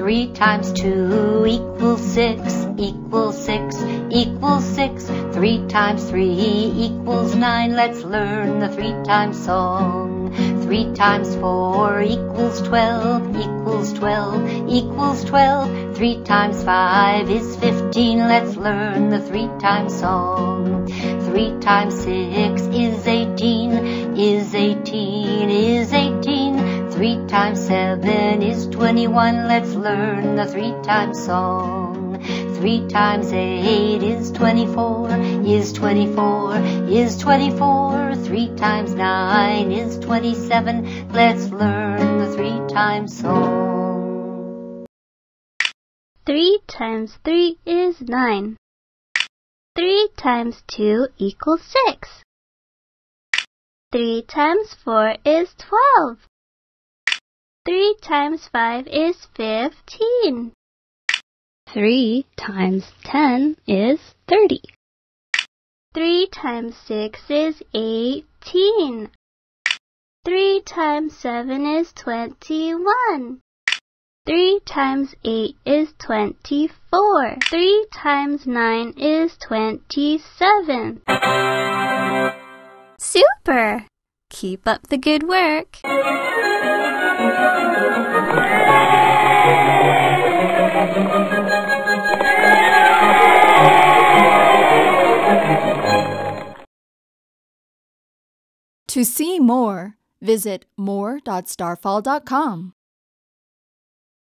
Three times two equals six, equals six, equals six. Three times three equals nine. Let's learn the three times song. Three times four equals twelve, equals twelve, equals twelve. Three times five is fifteen. Let's learn the three times song. Three times six is eighteen, is eighteen, is. Three times seven is twenty-one. Let's learn the three times song. Three times eight is twenty-four, is twenty-four, is twenty-four. Three times nine is twenty-seven. Let's learn the three times song. Three times three is nine. Three times two equals six. Three times four is twelve. Three times five is fifteen. Three times ten is thirty. Three times six is eighteen. Three times seven is twenty-one. Three times eight is twenty-four. Three times nine is twenty-seven. Super! Keep up the good work. To see more, visit more.starfall.com.